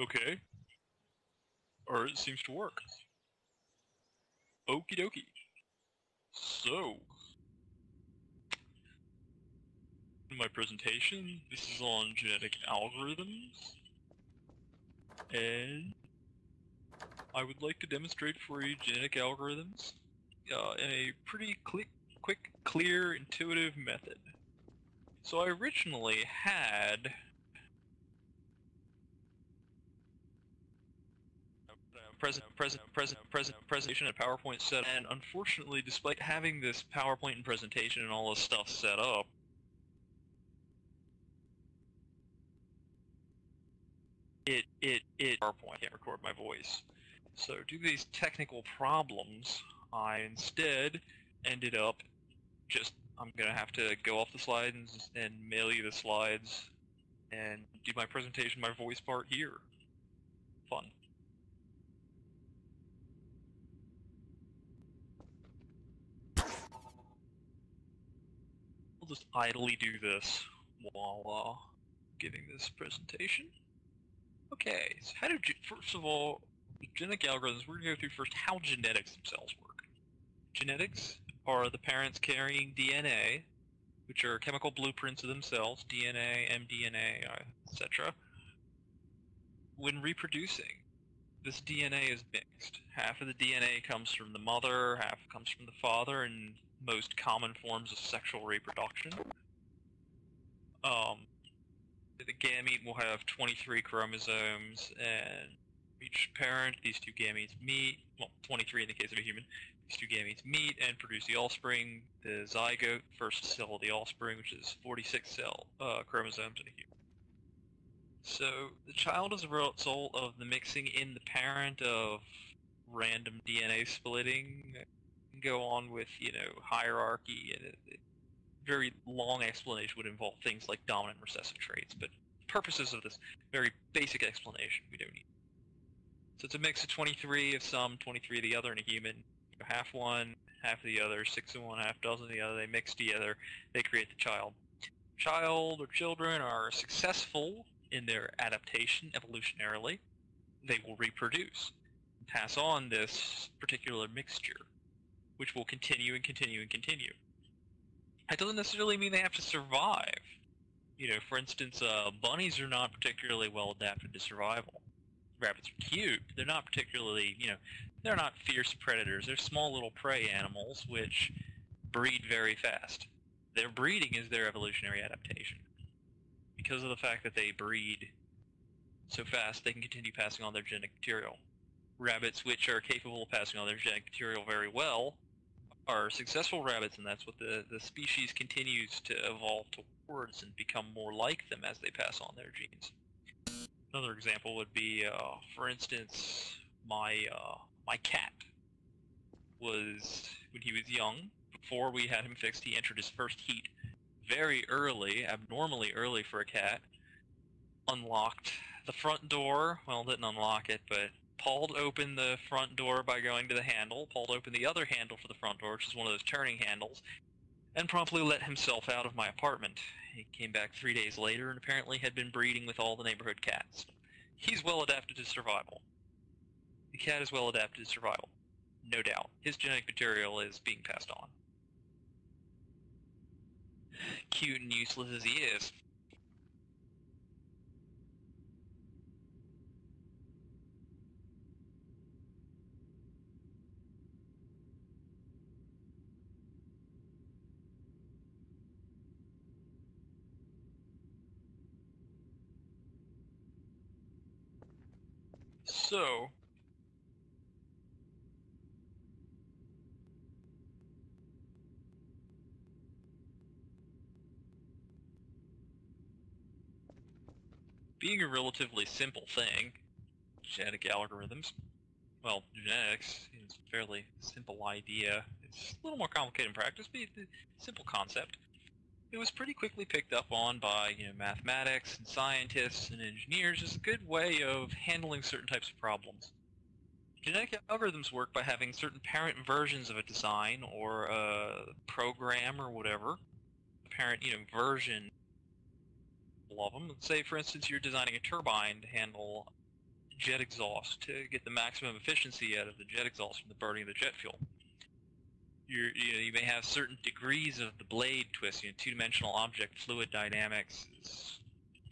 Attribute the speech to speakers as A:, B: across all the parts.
A: Okay. Or it seems to work. Okie dokie. So, in my presentation, this is on genetic algorithms, and I would like to demonstrate for you genetic algorithms uh, in a pretty quick, quick, clear, intuitive method. So I originally had present, present, present, present, presentation and PowerPoint set, and unfortunately, despite having this PowerPoint and presentation and all this stuff set up, it, it, it, PowerPoint can't record my voice. So due to these technical problems, I instead ended up just, I'm going to have to go off the slides and mail you the slides and do my presentation, my voice part here. Fun. Just idly do this while uh, giving this presentation. Okay, so how do, first of all, genetic algorithms, we're going to go through first how genetics themselves work. Genetics are the parents carrying DNA, which are chemical blueprints of themselves, DNA, mDNA, etc. When reproducing, this DNA is mixed. Half of the DNA comes from the mother, half comes from the father, in most common forms of sexual reproduction. Um, the gamete will have 23 chromosomes, and each parent, these two gametes meet, well, 23 in the case of a human, these two gametes meet and produce the offspring, the zygote, first cell of the offspring, which is 46 cell uh, chromosomes in a human. So the child is a result of the mixing in the parent of random DNA splitting. Go on with you know hierarchy and a very long explanation would involve things like dominant recessive traits, but purposes of this very basic explanation, we don't need. So it's a mix of 23 of some, 23 of the other in a human. You know, half one, half the other, six of one, half dozen of the other. They mix together. They create the child. Child or children are successful in their adaptation evolutionarily, they will reproduce, pass on this particular mixture, which will continue and continue and continue. That doesn't necessarily mean they have to survive. You know, for instance, uh, bunnies are not particularly well adapted to survival. Rabbits are cute. They're not particularly, you know, they're not fierce predators. They're small little prey animals which breed very fast. Their breeding is their evolutionary adaptation because of the fact that they breed so fast, they can continue passing on their genetic material. Rabbits, which are capable of passing on their genetic material very well, are successful rabbits, and that's what the, the species continues to evolve towards and become more like them as they pass on their genes. Another example would be, uh, for instance, my uh, my cat was when he was young. Before we had him fixed, he entered his first heat very early, abnormally early for a cat, unlocked the front door. Well, didn't unlock it, but pulled open the front door by going to the handle, pulled open the other handle for the front door, which is one of those turning handles, and promptly let himself out of my apartment. He came back three days later and apparently had been breeding with all the neighborhood cats. He's well adapted to survival. The cat is well adapted to survival. No doubt. His genetic material is being passed on cute and useless as he is. So, being a relatively simple thing, genetic algorithms, well, genetics is a fairly simple idea. It's a little more complicated in practice, but it's a simple concept. It was pretty quickly picked up on by you know, mathematics and scientists and engineers as a good way of handling certain types of problems. Genetic algorithms work by having certain parent versions of a design or a program or whatever. Parent, you know, version of them. Say, for instance, you're designing a turbine to handle jet exhaust to get the maximum efficiency out of the jet exhaust from the burning of the jet fuel. You, you may have certain degrees of the blade twist. You know, two-dimensional object fluid dynamics is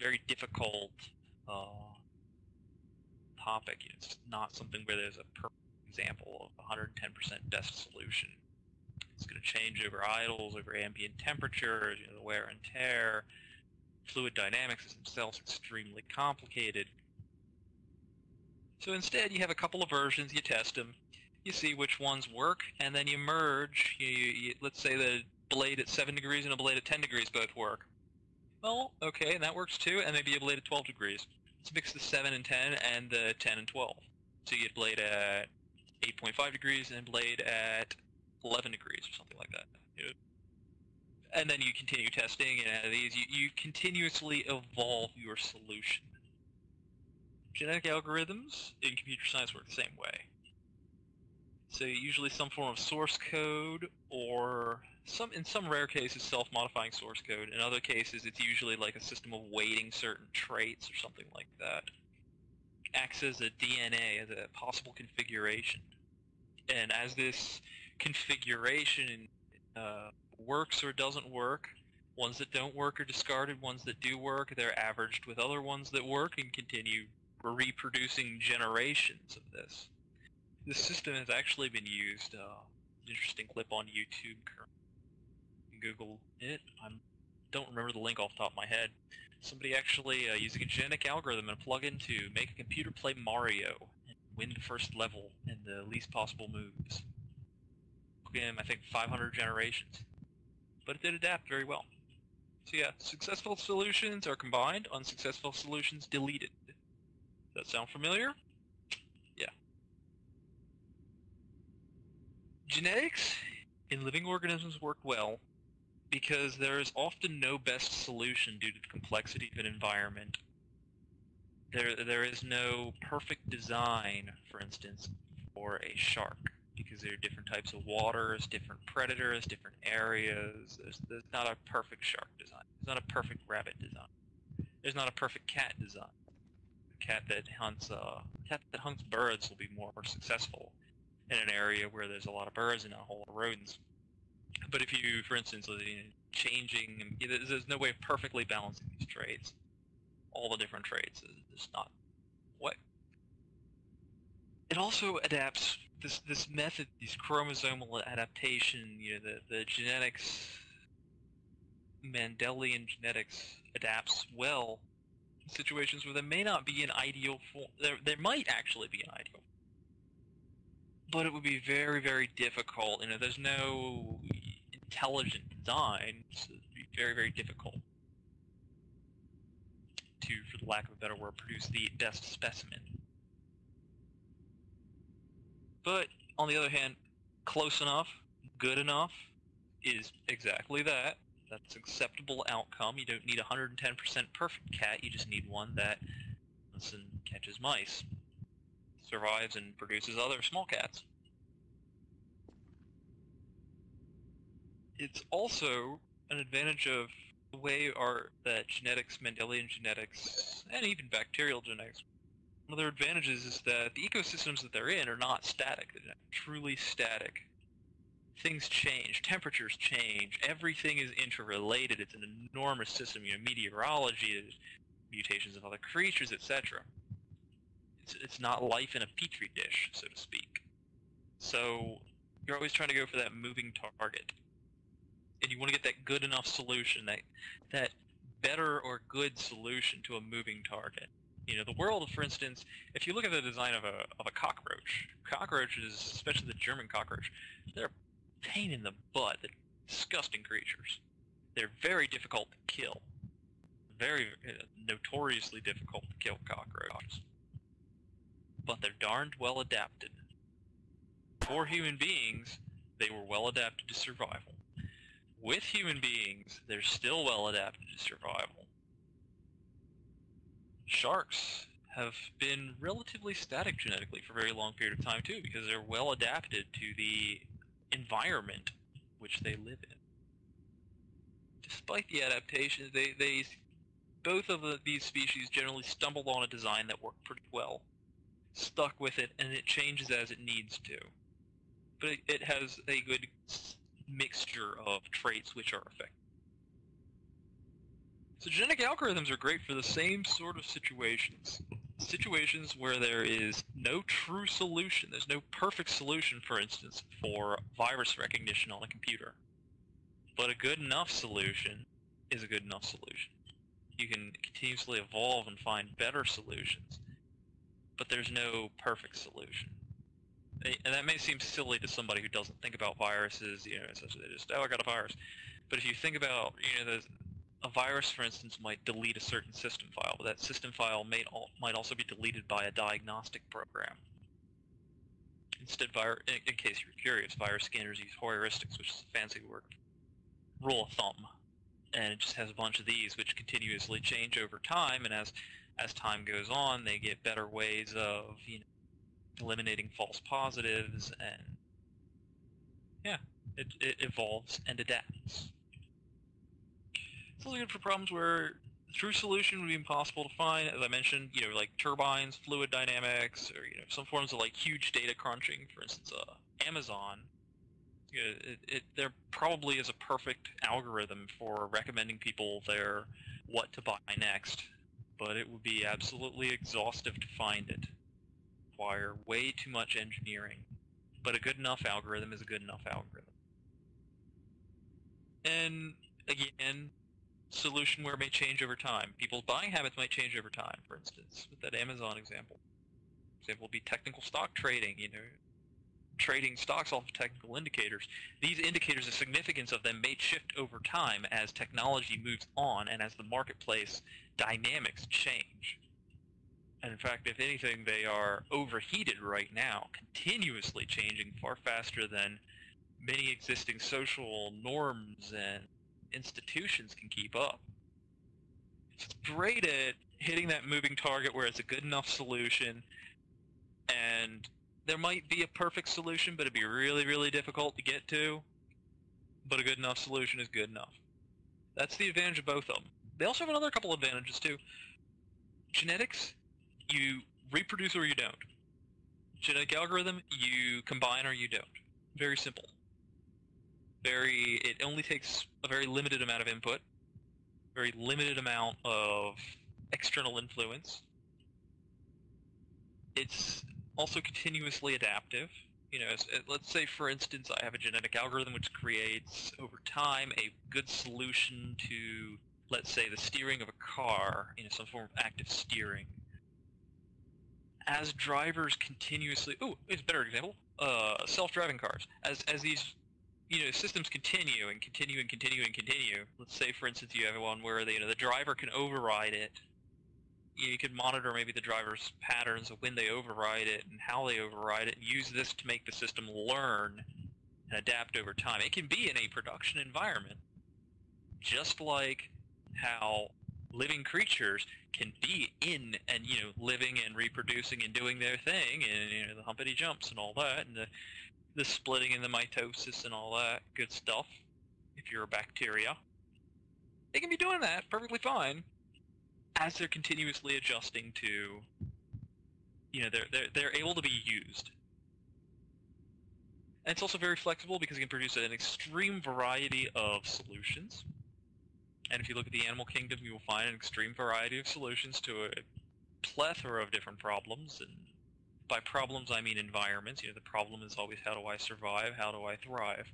A: very difficult uh, topic. It's not something where there's a perfect example of 110% best solution. It's going to change over idles, over ambient temperatures, you know, the wear and tear. Fluid dynamics is themselves extremely complicated. So instead, you have a couple of versions, you test them, you see which ones work, and then you merge. You, you, you, let's say the blade at 7 degrees and a blade at 10 degrees both work. Well, okay, and that works too, and maybe a blade at 12 degrees. Let's mix the 7 and 10 and the 10 and 12. So you get blade at 8.5 degrees and blade at 11 degrees or something like that. And then you continue testing and of these, you, you continuously evolve your solution. Genetic algorithms in computer science work the same way. So usually some form of source code or some in some rare cases self-modifying source code. In other cases it's usually like a system of weighting certain traits or something like that. Acts as a DNA, as a possible configuration. And as this configuration uh, works or doesn't work, ones that don't work are discarded, ones that do work, they're averaged with other ones that work and continue reproducing generations of this. This system has actually been used, uh, interesting clip on YouTube, Google it, I don't remember the link off the top of my head. Somebody actually uh, using a genetic algorithm and a plugin to make a computer play Mario and win the first level in the least possible moves him, I think, 500 generations. But it did adapt very well. So yeah, successful solutions are combined, unsuccessful solutions deleted. Does that sound familiar? Yeah. Genetics in living organisms work well because there is often no best solution due to the complexity of an environment. There, there is no perfect design, for instance, for a shark because there are different types of waters, different predators, different areas. There's, there's not a perfect shark design. There's not a perfect rabbit design. There's not a perfect cat design. A cat that hunts uh, cat that hunts birds will be more successful in an area where there's a lot of birds and not a whole lot of rodents. But if you, for instance, changing, there's no way of perfectly balancing these traits. All the different traits is not what. It also adapts this this method, these chromosomal adaptation, you know, the the genetics, Mendelian genetics adapts well situations where there may not be an ideal form. There there might actually be an ideal, but it would be very very difficult. You know, there's no intelligent design, so it'd be very very difficult to, for the lack of a better word, produce the best specimen. But on the other hand, close enough, good enough is exactly that. That's acceptable outcome. You don't need a 110% perfect cat. You just need one that catches mice, survives and produces other small cats. It's also an advantage of the way our that genetics, Mendelian genetics, and even bacterial genetics one of their advantages is that the ecosystems that they're in are not static. They're not truly static. Things change. Temperatures change. Everything is interrelated. It's an enormous system. You know, meteorology, mutations of other creatures, etc. It's, it's not life in a petri dish, so to speak. So you're always trying to go for that moving target. And you want to get that good enough solution, that, that better or good solution to a moving target. You know, the world, for instance, if you look at the design of a, of a cockroach, cockroaches, especially the German cockroach, they're pain in the butt. They're disgusting creatures. They're very difficult to kill. Very uh, notoriously difficult to kill cockroaches. But they're darned well adapted. For human beings, they were well adapted to survival. With human beings, they're still well adapted to survival sharks have been relatively static genetically for a very long period of time too, because they're well adapted to the environment which they live in. Despite the adaptations, they, they both of the, these species generally stumbled on a design that worked pretty well. Stuck with it, and it changes as it needs to. But it, it has a good mixture of traits which are effective. So genetic algorithms are great for the same sort of situations. Situations where there is no true solution. There's no perfect solution, for instance, for virus recognition on a computer. But a good enough solution is a good enough solution. You can continuously evolve and find better solutions, but there's no perfect solution. And that may seem silly to somebody who doesn't think about viruses, you know, essentially they just, oh, I got a virus. But if you think about, you know, a virus, for instance, might delete a certain system file, but that system file may al- might also be deleted by a diagnostic program. Instead, vir- in, in case you're curious, virus scanners use heuristics, which is a fancy word, rule of thumb, and it just has a bunch of these which continuously change over time, and as as time goes on, they get better ways of you know eliminating false positives, and yeah, it, it evolves and adapts. It's also good for problems where true solution would be impossible to find. As I mentioned, you know, like turbines, fluid dynamics, or you know, some forms of like huge data crunching. For instance, uh, Amazon. You know, it, it, there probably is a perfect algorithm for recommending people their what to buy next, but it would be absolutely exhaustive to find it. Require way too much engineering, but a good enough algorithm is a good enough algorithm. And again, solution where it may change over time. People's buying habits might change over time, for instance, with that Amazon example. Example would be technical stock trading, you know, trading stocks off of technical indicators. These indicators, the significance of them may shift over time as technology moves on and as the marketplace dynamics change. And in fact, if anything, they are overheated right now, continuously changing far faster than many existing social norms and institutions can keep up. It's great at hitting that moving target where it's a good enough solution and there might be a perfect solution but it'd be really really difficult to get to. But a good enough solution is good enough. That's the advantage of both of them they also have another couple advantages too. Genetics you reproduce or you don't. Genetic algorithm you combine or you don't. Very simple. Very it only takes a very limited amount of input, very limited amount of external influence. It's also continuously adaptive. You know, let's say for instance I have a genetic algorithm which creates over time a good solution to let's say the steering of a car, you know, some form of active steering. As drivers continuously, oh, it's a better example, uh, self-driving cars. As as these you know, systems continue and continue and continue and continue. Let's say, for instance, you have one where the, you know, the driver can override it. You could monitor maybe the driver's patterns of when they override it and how they override it, and use this to make the system learn and adapt over time. It can be in a production environment, just like how living creatures can be in and you know living and reproducing and doing their thing and you know the humpity jumps and all that and the the splitting and the mitosis and all that good stuff, if you're a bacteria, they can be doing that perfectly fine as they're continuously adjusting to, you know, they're, they're, they're able to be used. And it's also very flexible because it can produce an extreme variety of solutions. And if you look at the animal kingdom, you will find an extreme variety of solutions to a plethora of different problems and by problems, I mean environments. You know, the problem is always how do I survive? How do I thrive?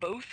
A: Both